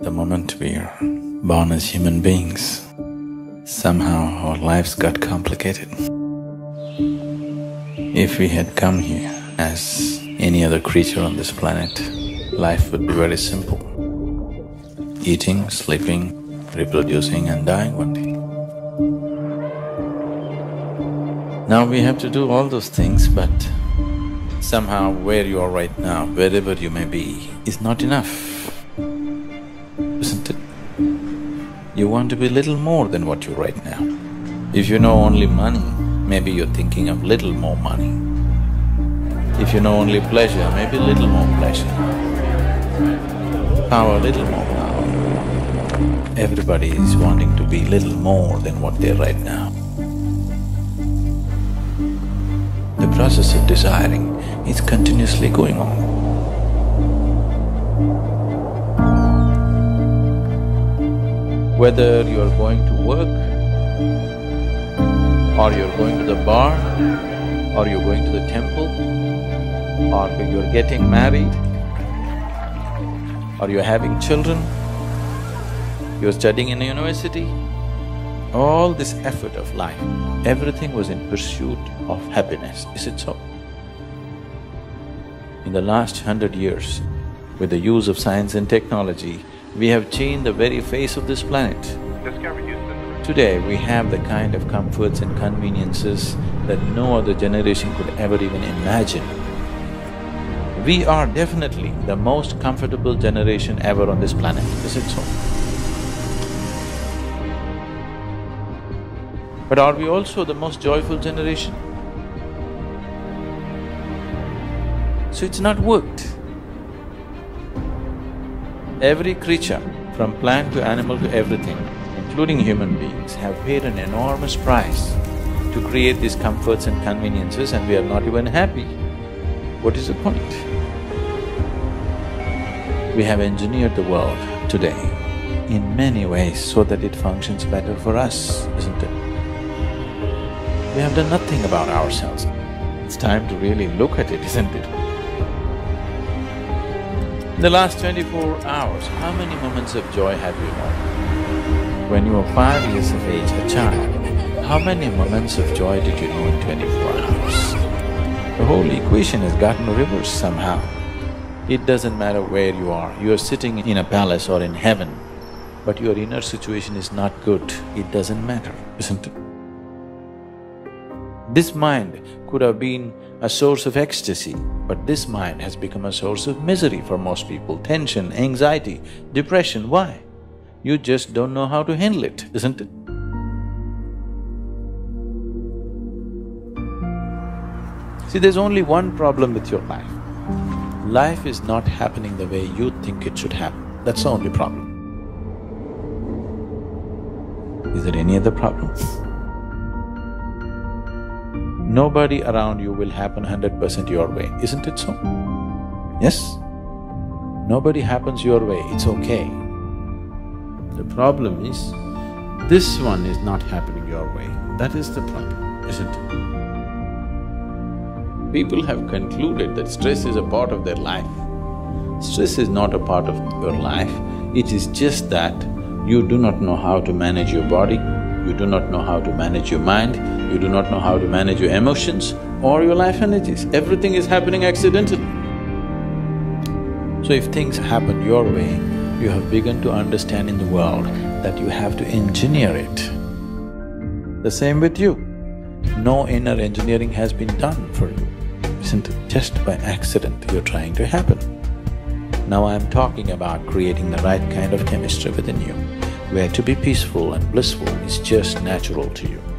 The moment we are born as human beings, somehow our lives got complicated. If we had come here as any other creature on this planet, life would be very simple. Eating, sleeping, reproducing and dying one day. Now we have to do all those things, but somehow where you are right now, wherever you may be, is not enough You want to be little more than what you're right now. If you know only money, maybe you're thinking of little more money. If you know only pleasure, maybe little more pleasure. Power, little more power. Everybody is wanting to be little more than what they're right now. The process of desiring is continuously going on. Whether you're going to work, or you're going to the bar, or you're going to the temple, or you're getting married, or you're having children, you're studying in a university, all this effort of life, everything was in pursuit of happiness, is it so? In the last hundred years, with the use of science and technology, we have changed the very face of this planet. Today, we have the kind of comforts and conveniences that no other generation could ever even imagine. We are definitely the most comfortable generation ever on this planet, is it so? But are we also the most joyful generation? So it's not worked. Every creature, from plant to animal to everything, including human beings, have paid an enormous price to create these comforts and conveniences and we are not even happy. What is the point? We have engineered the world today in many ways so that it functions better for us, isn't it? We have done nothing about ourselves. It's time to really look at it, isn't it? In the last twenty-four hours, how many moments of joy have you known? When you were five years of age, a child, how many moments of joy did you know in twenty-four hours? The whole equation has gotten reversed somehow. It doesn't matter where you are, you are sitting in a palace or in heaven, but your inner situation is not good, it doesn't matter, isn't it? This mind could have been a source of ecstasy, but this mind has become a source of misery for most people, tension, anxiety, depression, why? You just don't know how to handle it, isn't it? See, there's only one problem with your life. Life is not happening the way you think it should happen, that's the only problem. Is there any other problem? Nobody around you will happen hundred percent your way, isn't it so? Yes? Nobody happens your way, it's okay. The problem is, this one is not happening your way, that is the problem, isn't it? People have concluded that stress is a part of their life. Stress is not a part of your life, it is just that you do not know how to manage your body, you do not know how to manage your mind, you do not know how to manage your emotions or your life energies, everything is happening accidentally. So if things happen your way, you have begun to understand in the world that you have to engineer it. The same with you. No inner engineering has been done for you, isn't it? Just by accident you're trying to happen. Now I'm talking about creating the right kind of chemistry within you where to be peaceful and blissful is just natural to you.